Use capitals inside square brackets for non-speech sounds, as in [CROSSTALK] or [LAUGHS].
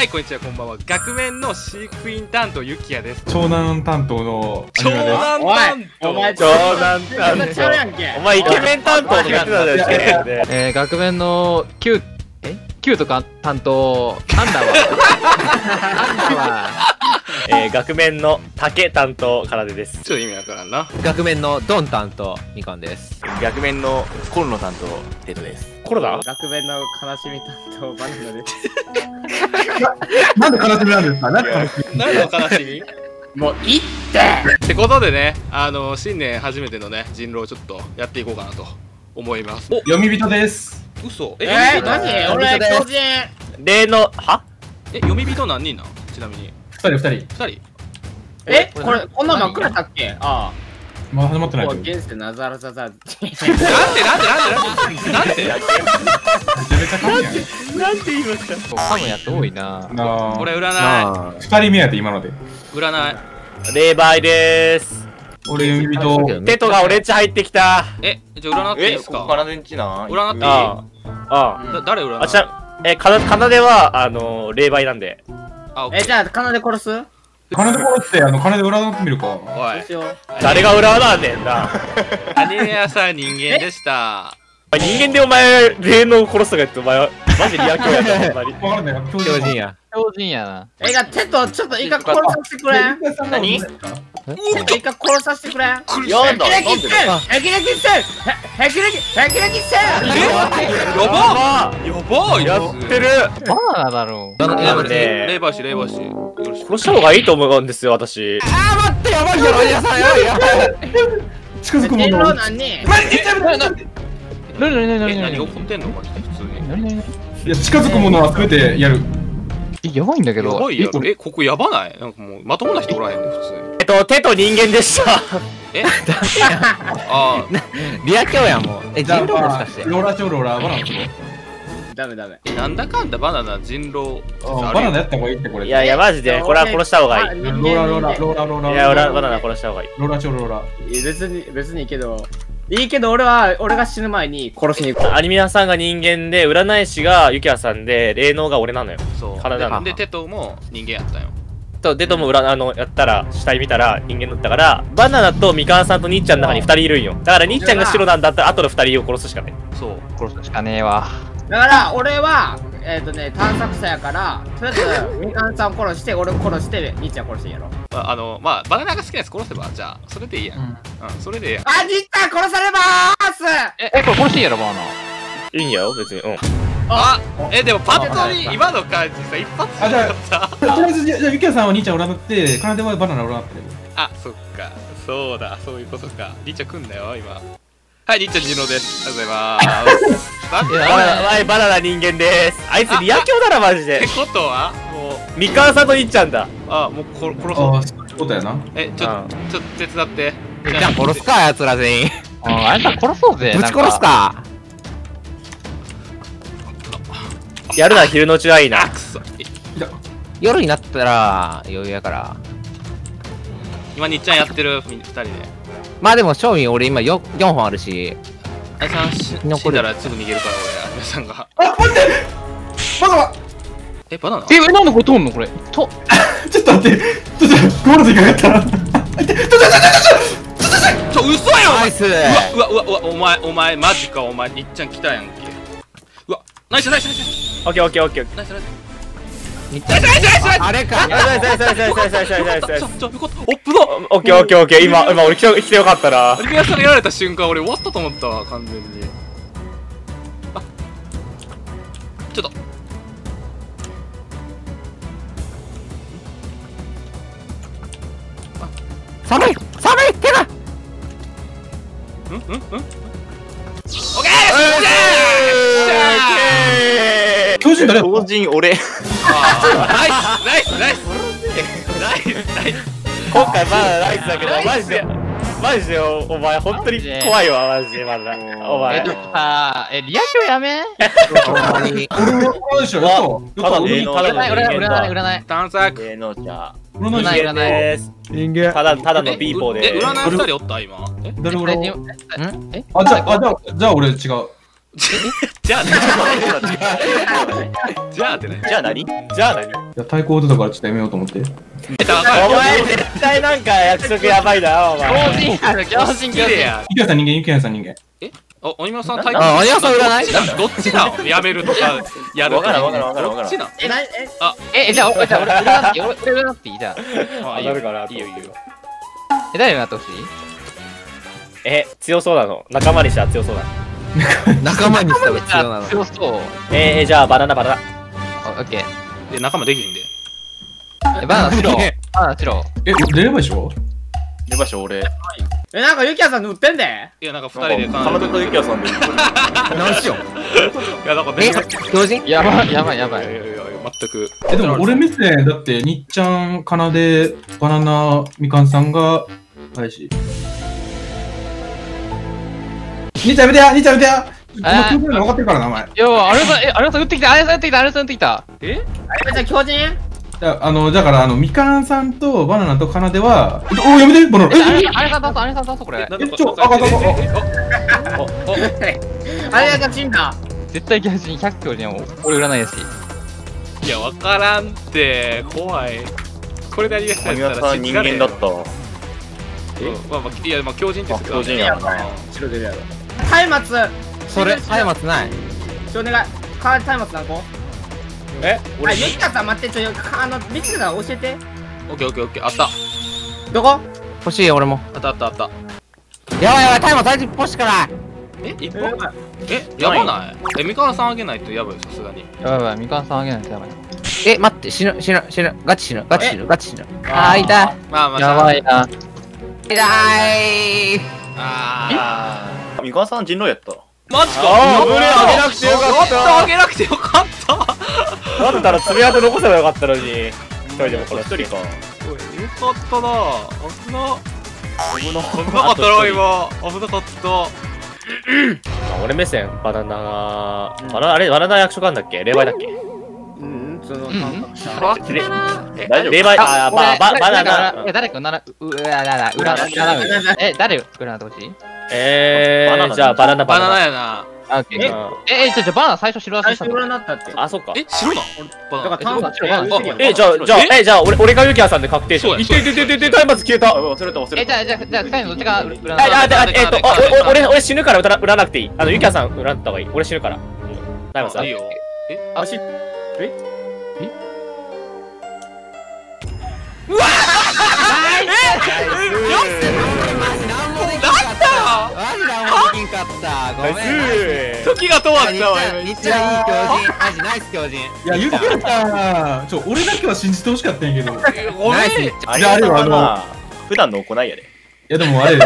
はいこんにちはこんばんは。学面の飼育員担当ゆきやです。長男担当のア長。男担当。お前長男担めっちゃちゃうやんけお前イケメン担当とか言ってたじゃんえー、学面の9え9とか担当なんだわなんだわえー、学面の竹担当かなでです。ちょっと意味わからんな。学面のドン担当みかんです。逆面のコロの担当テトです。コロナ？学弁の悲しみ担当バナナです。な [LAUGHS] んで悲しみなんですかなんで悲しみ何の悲しみ？もういいって！ってことでねあの新年初めてのね人狼をちょっとやっていこうかなと思います。お！読み人です。嘘。ええー、何？え俺巨人例のは？え読み人何人なんちなみに。二人二人。二人？えこれこんな真っ暗だっけ？あまだ始まってないけど。現世ナザラザザなんでなんでなんでなんでなんで？なんて言いましたそうハムやつ多いななあ。俺占いあ二人目やって今ので？占い霊媒で？ーす俺読み人。テトが俺んち入ってきたえじゃあ占っていいえで？すかここからのんちな占っていいああ誰占いあちなえかなかなで？はあの霊媒なんで？あオッケーえじゃあ金で殺す？金で殺って、あの、金で占ってみるか。おい。どうしよう。誰が裏なんねんな。アニメ屋さん人間でした。人間でお前霊能殺すとか言ってお前はマジリア強やったほんまにわからない。強人や。強人やな。えがテトちょっと一回殺させてくれ。ん何？テト一回殺させてくれ。んやだ霹なん靂でせん霹靂せんへ霹靂霹靂せんやば。やば。いやってる。バナナだろう。なのレでイバーシレイバーシ殺した方がいいと思うんですよ私。やばいよ皆さんやばいやばい。近づくも天の狼。何？人なになになになえになに何怒ってんの？マジで普通に。なになにいや、近づくものは全てやる。えやばいんだけど。やばいやえこれ。ろえここやばない？なんかもうまともな人おらへんね普通に。えっと手と人間でした。え？[LAUGHS] あリア強やんもう。えじゃあ、人狼もしまあかして。ローラーチョローラー、バナナちょダメダメ。ーなんだかんだバナナ人狼。バナナやった方がいいって、これ。いやいやマジで。これは殺した方がいい。ローラー、ローラー、ローラー、ローラー。いや俺はバナナ殺した方がいい。ローラーチョローラー。いや別に別にいいけどいいけど俺は俺が死ぬ前に殺しに行く。アニメ屋さんが人間で占い師がユキヤさんで霊能が俺なのよ。そう。体なの。ででテトも人間やったんよ。とデトも占あのやったら死体見たら人間だったからバナナとみかんさんと兄ちゃんの中に2人いるんよ。だから兄ちゃんが白なんだったら後の2人を殺すしかない。そう。殺すしかねえわ。だから俺はえっ、とね探索者やからとりあえずみかんさんを殺して俺を殺して兄ちゃん殺してんやろ。ああのまあバナナが好きなやつ殺せばじゃあそれでいいやん。うん。それでいいやん。あ兄ちゃん殺されまーす！ええこれ殺していいやろバナナ。いいんやよ別に。うん。あえでもパッと見今の感じさ一発あじゃあだった。とりあえず、じゃあ、ゆきやさんは兄ちゃん占って、金ではバナナ占ってる。あそっか。そうだそういうことか。りっちゃん来んだよ今はいりっちゃん人狼です。ありがとうございます。バナナ。はいバナナ人間です。あいつリア強だなマジで。ってことはもうみかんさんと兄ちゃんだ。あもうこ殺そう。ああ、そういうことやな。えちょうん。ちょっと手伝って。じゃあ殺すか奴ら全員。うんあんた殺そうぜぶち殺すか。やるなら昼のうちはいいな。夜になったら余裕やから。今にっちゃんやってるみ二人でまあでも正味俺今 4, 4本あるし。あいさん死んだらすぐ逃げるから俺皆さんが。[LAUGHS] あ、待って！バナナえバナナ？ええなんでこれ通んのこれ？と [LAUGHS] ちょっと待って、ちょっと、ゴールドいかがやったら。ちょ嘘やんお前ナイスうわうわうわお前お前マジかお前にっちゃん来たやんけうわナイスナイスナイスオッケーオッケーオッケーナイスナイスあれか。オッ。ケーオッケーオッケー。今今俺来て来てよかった。やられた瞬間俺終わったと思ったわ完全に。あ、ちょっと。寒い寒い手が。うんうんうん。人人俺。ナイスナイスナイスナイスナイス今回まだナイスだけどマジでマジでおお前本当に怖いわマジでまだ。おえ前っとさえリア強やめ？ほんまに俺もこうでしょ、やっただ占い占い占い探索霊能者俺の占い人間です人間ただただのピーポーえで占い二人おった今え誰俺えあ、じゃあ、じゃあ俺違う。[LAUGHS] じゃあね。[LAUGHS] じゃあってね。じゃあ何？じゃあ何？いや対抗だからちょっとやめようと思って。お前絶対なんか約束やばいなお前。強靭ある強靭強靭綺麗やゆきやさん人間、ゆきやさん人間。あ鬼村さん対あ鬼村さん占い？どっちなのやめるとかやるとわかわからんわからんわからんどっちなの？え、な、え、えじゃあおじゃあ俺俺占っていい俺俺占っていいじゃああなるかなといいよいいよ。え誰占ってほしい？え強そうなの。仲間にしたら強そうなの [LAUGHS] 仲間にしたら強なの。強そう。えー、じゃあバナナバナナ。オッケーで仲間できひんで。えバナナ白バナナ白え、出ればでしょ出ましょ俺。え、なんかゆきやさん塗ってんで。いやなんか二人でかまどとゆきやさんで。何しよう。いやなんかえ全然強靭やばい [LAUGHS] やばいやばい。いやいやいや全く。え、でも俺目線、だって、にっちゃん、かなで、バナナ、みかんさんが、林。にっちゃんやめてやにっちゃんやめてや。この空間分かってるからな、お前。いよあれさんえあれさん打ってきた。あれさん打ってきた。あれさん打ってきた。ええ、じゃあ強靭や、あの、だから、あの、みかんさんとバナナとかなでは、おやめてバナナ。え？あれえ、あれさん出そうあれさん出そうこれ。えちょああああおおおあれがチンだ。絶対強靭100強靭俺占いやしいやわからんって。怖い。これでありがたい鬼村さん人間だったわ。うん。まあまあいやまあ強靭ですけど。あ強靭やな。白出るやろ。松明。それ、松明ない。ちょ、お願い。か松明何個え？あ、ゆきやさん待って、ちょ、あの、みつさん教えて。オッケーオッケーオッケーあったどこ？欲しい、俺も。あったあったあったやばいやばい、松明大事欲しかない。え？一本え？やばない？えみかんさんあげないとやばいよさすがにやばいやばいみかんさんあげないとやばいえ、待って、死ぬ、死ぬ、死ぬ。ガチ死ぬ、ガチ死ぬ、ガチ死ぬ。ああー、痛い。まあまあやばいな痛い。あみかんさん人狼やった。ーマジか。危ねえあげなくてよかったあげなくてよかっただったら爪痕残せばよかったのに一人でも殺して一人かおいよかったな危な危なかったな今危なかった俺目線バナナバナナあれバナナ役所あんだっけ霊媒だっけうん、その、うんれ大丈夫霊媒あー。バババナナえ誰か占ううららら占占うえ誰占ってほしいえバナナーじゃあバナナバナナ。ナやな。あオッケーえうんええじゃあバナナ最初白出しした。の最初占ったって。あそっか。え白だから、炭素えどこ白えじゃあじゃあえじゃあ俺俺がユキヤさんで確定しよう。いていていていて松明消えた。あ忘れた忘れた。えじゃあじゃあじゃあ二人のどっちが占うあ、あ、あ、えっと、俺、俺死ぬから売らなくていい。あの、ゆきやさん売らった方がいい。俺死ぬから。大門さん。いいよ。あ、し、マジ何もできんった。ごめん。時が止まったわにっちゃんいい強靭。マジナイス強靭。いや、ゆきやさん、ちょ、俺だけは信じてほしかったんやけど。いごめん。あれはまあ普段の行いやでや、でもあれ、